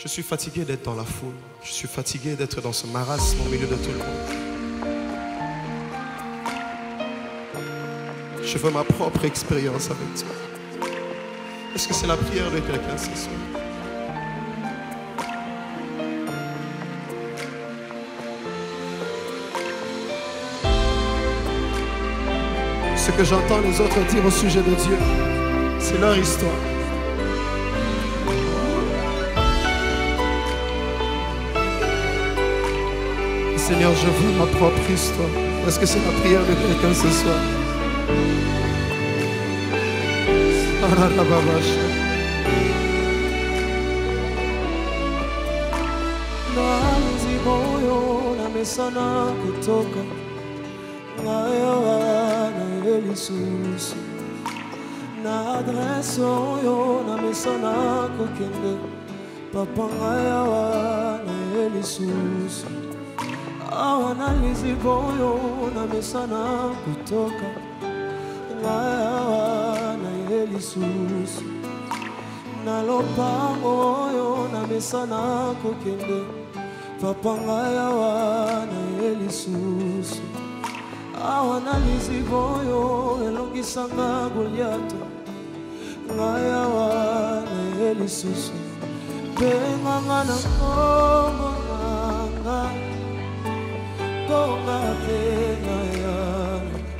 Je suis fatigué d'être dans la foule. Je suis fatigué d'être dans ce marasme au milieu de tout le monde. Je veux ma propre expérience avec toi. Est-ce que c'est la prière de quelqu'un ce soir? Ce que j'entends les autres dire au sujet de Dieu, c'est leur histoire. Seigneur, je veux ma propre histoire. Est-ce que c'est la prière de quelqu'un ce soir? Na ye lisusu na adrese oyo namesana kokende papa ngayawa na ye lisusu awa nalizi boyo namesana kutoka. Ngai awa naye lisusu. Na lopango oyo namesana kokende. Papa ngai awa naye lisusu. Awa nalizi boyo elongisanga goliata ngai awa naye lisusu. Penganga na ngongo na ngai kongo nanga konga mpe na ya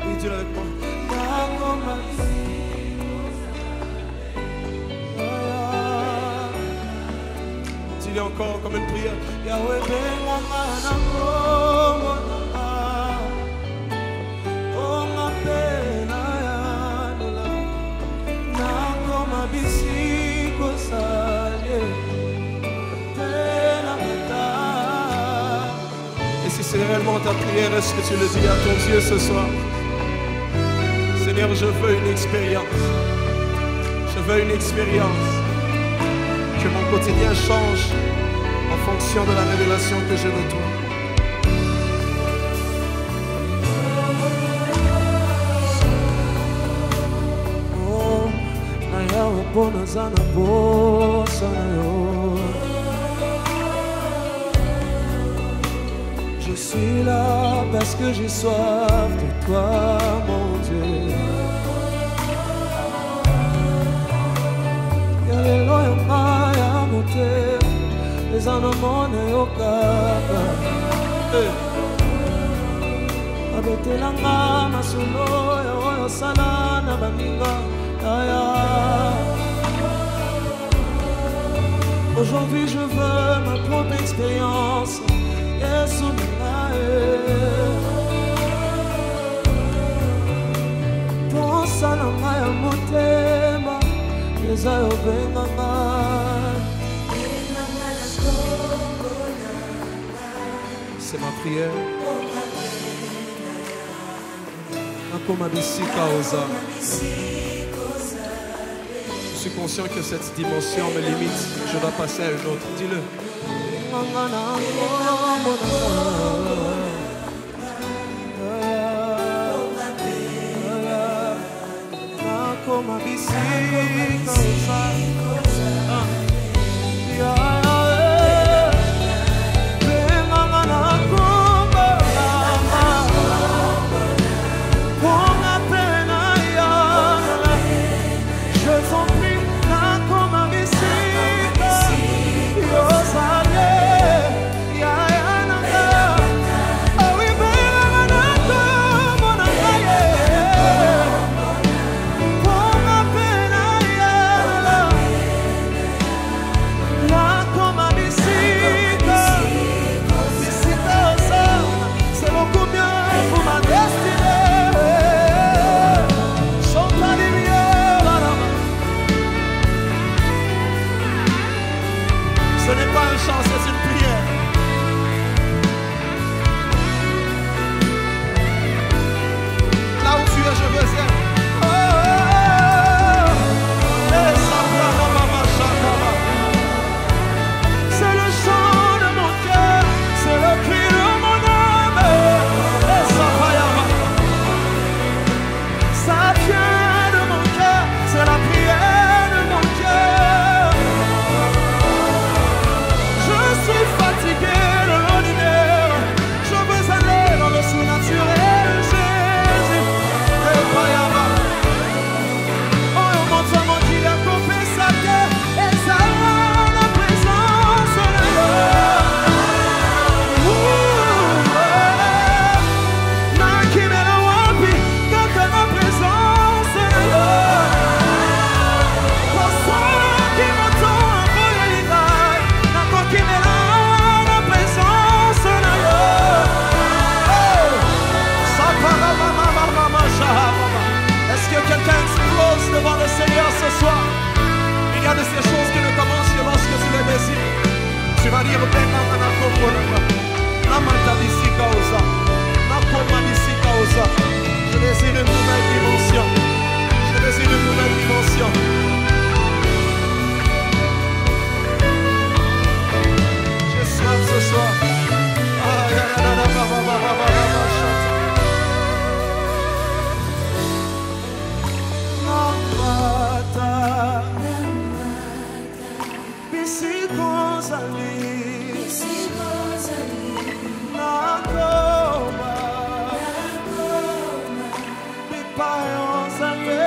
Oui, dis-le avec moi. nangoma Dis-le encore comme une prière. yawe benganga na kongo c'est réellement ta prière, est-ce que tu le dis à ton Dieu ce soir? Seigneur, je veux une expérience. Je veux une expérience. Que mon quotidien change en fonction de la révélation que j'ai de toi. Oh, suis là parce que j'ai soif de toi, mon Dieu. Ya lelo yo ngai ya motema eza na mona yo kaka abetelanga masolo oyo oyo osala na baninga aya Aujourd'hui je veux ma propre expérience C'est ma prière. Je suis conscient que cette dimension me limite. Je dois passer à une autre. Dis-le. Nakoma bisika oza Ya, Bisika Osa. Je une nouvelle dimension. Je une nouvelle dimension. Ce soir. Ah, encerramos ali. Encerramos ali. Na cova, Na coma. Mi pai onza que.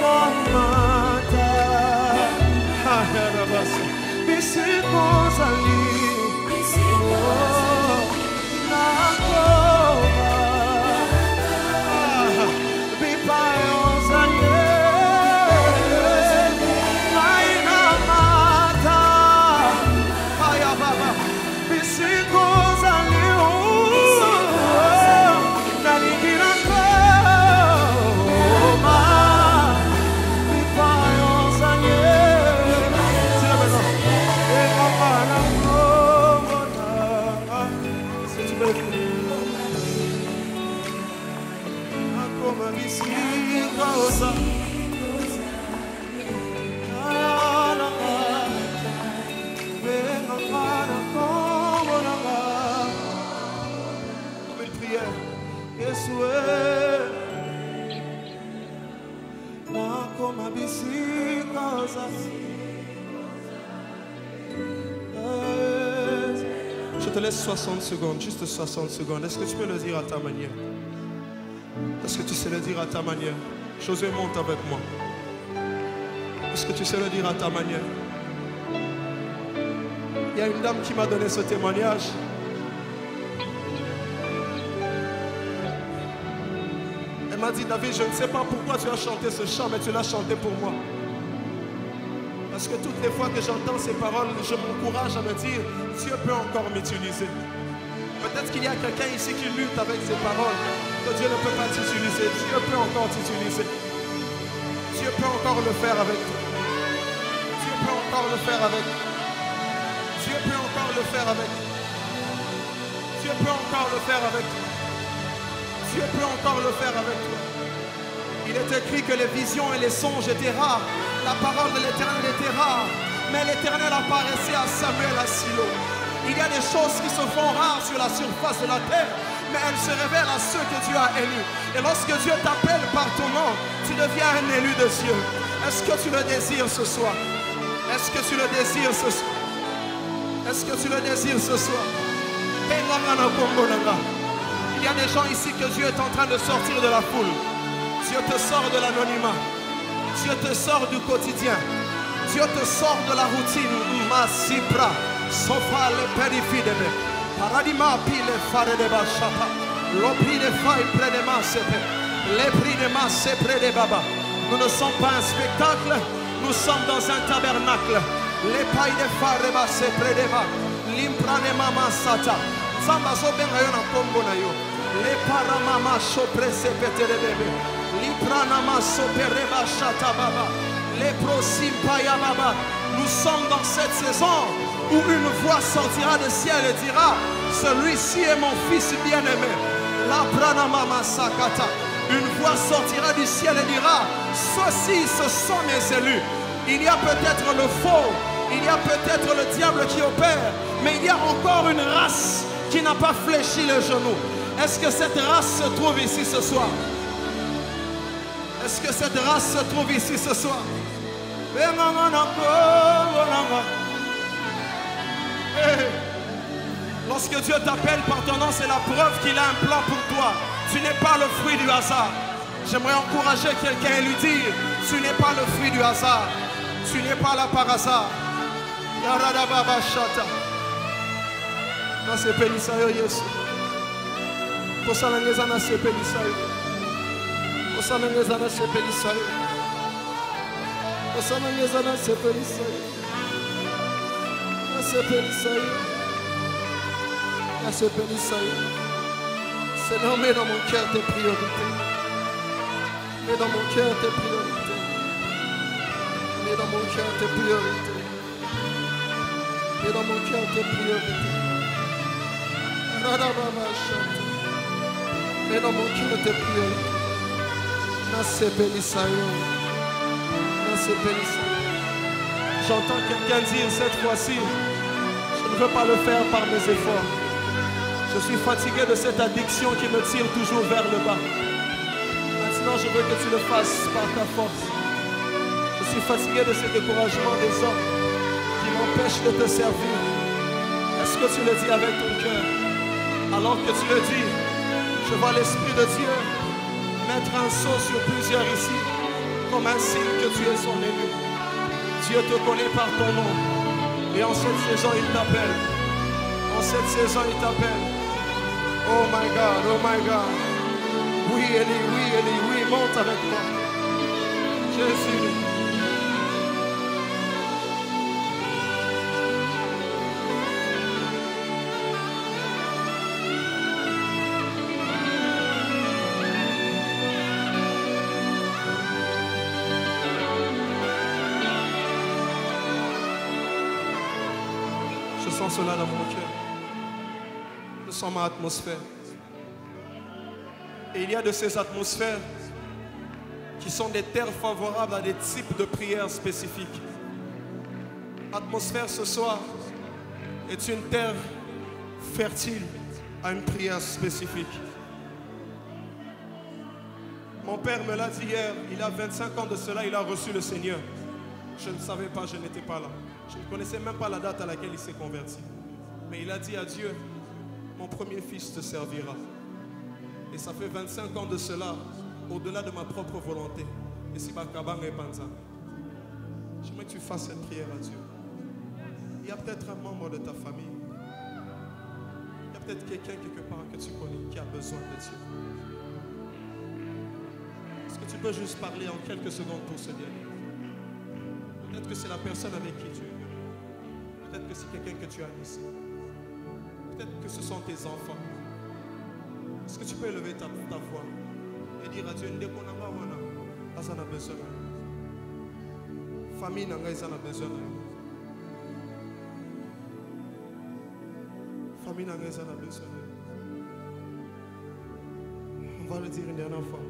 Normata. Ai, era você. Encerramos ali. Je te laisse 60 secondes, juste 60 secondes. Est-ce que tu peux le dire à ta manière Est-ce que tu sais le dire à ta manière? Josué, monte avec moi. Est-ce que tu sais le dire à ta manière? Il y a une dame qui m'a donné ce témoignage. Elle m'a dit, David, je ne sais pas pourquoi tu as chanté ce chant, mais tu l'as chanté pour moi. Parce que toutes les fois que j'entends ces paroles, je m'encourage à me dire, Dieu peut encore m'utiliser. Peut-être qu'il y a quelqu'un ici qui lutte avec ces paroles, Dieu ne peut pas t'utiliser. Dieu peut encore t'utiliser. Dieu peut encore le faire avec toi. Dieu peut encore le faire avec toi. Dieu peut encore le faire avec toi. Dieu peut encore le faire avec toi. Dieu peut encore le faire avec toi. Il est écrit que les visions et les songes étaient rares. La parole de l'Éternel était rare. Mais l'Éternel apparaissait à Samuel à Silo. Il y a des choses qui se font rares sur la surface de la terre, mais elles se révèlent à ceux que Dieu a élus. Et lorsque Dieu t'appelle par ton nom, tu deviens un élu de Dieu. Est-ce que tu le désires ce soir? Est-ce que tu le désires ce soir? Est-ce que tu le désires ce soir? Il y a des gens ici que Dieu est en train de sortir de la foule. Dieu te sort de l'anonymat. Dieu te sort du quotidien. Dieu te sort de la routine. Paradima pile fare de bachapa. L'opri de faille près de masepe. Les prix de masse près de baba. Nous ne sommes pas un spectacle, nous sommes dans un tabernacle. Les pailles de fare basse près de baba. L'imprane mama sata. Samba so benga yo na kombo na yo. Les paramama sopre se pete de bébé. Liprana maso pereba shata baba. Les prosimpaya baba. Nous sommes dans cette saison où une voix sortira du ciel et dira Celui-ci est mon fils bien-aimé. La prana mama sakata. Une voix sortira du ciel et dira Ceux-ci, ce sont mes élus. Il y a peut-être le faux, il y a peut-être le diable qui opère, mais il y a encore une race qui n'a pas fléchi les genoux. Est-ce que cette race se trouve ici ce soir? Est-ce que cette race se trouve ici ce soir? Hey. Lorsque Dieu t'appelle par ton nom, c'est la preuve qu'il a un plan pour toi. Tu n'es pas le fruit du hasard. J'aimerais encourager quelqu'un et lui dire, tu n'es pas le fruit du hasard. Tu n'es pas là par hasard. Yo yo yo nasepelisa yo nasepelisa yo Seigneur, mets dans mon cœur tes priorités. Mets dans mon cœur tes priorités. Mets dans mon cœur tes priorités. Mets dans mon cœur tes priorités. Radababa chante. Mets dans mon cœur tes priorités. Nase Belisayo. Nase Belisayo. J'entends quelqu'un dire cette fois-ci, ne veux pas le faire par mes efforts. Je suis fatigué de cette addiction qui me tire toujours vers le bas. Maintenant, je veux que tu le fasses par ta force. Je suis fatigué de ce découragement des hommes qui m'empêchent de te servir. Est-ce que tu le dis avec ton cœur? Alors que tu le dis, je vois l'Esprit de Dieu mettre un saut sur plusieurs ici, comme un signe que tu es son élu. Dieu te connaît par ton nom. Et en cette saison, il t'appelle. En cette saison, il t'appelle. Oh my God, oh my God. Oui, Eli, oui, Eli, oui, monte avec moi. Jésus. Cela dans mon cœur. Je sens ma atmosphère. Et il y a de ces atmosphères qui sont des terres favorables à des types de prières spécifiques. L'atmosphère ce soir est une terre fertile à une prière spécifique. Mon père me l'a dit hier, il a 25 ans de cela, il a reçu le Seigneur. Je ne savais pas, je n'étais pas là. Je ne connaissais même pas la date à laquelle il s'est converti. Mais il a dit à Dieu, mon premier fils te servira. Et ça fait 25 ans de cela, au-delà de ma propre volonté. Et si. J'aimerais que tu fasses cette prière à Dieu. Il y a peut-être un membre de ta famille. Il y a peut-être quelqu'un quelque part que tu connais qui a besoin de Dieu. Est-ce que tu peux juste parler en quelques secondes pour ce dernier Peut-être que c'est la personne avec qui tu es. Peut-être que c'est quelqu'un que tu as laissé. Peut-être que ce sont tes enfants. Est-ce que tu peux élever ta, ta voix et dire à Dieu, Ndeko nanga wana, aza na besoin. Famille nanga eza na besoin. Famille nanga eza na besoin. On va le dire une dernière fois.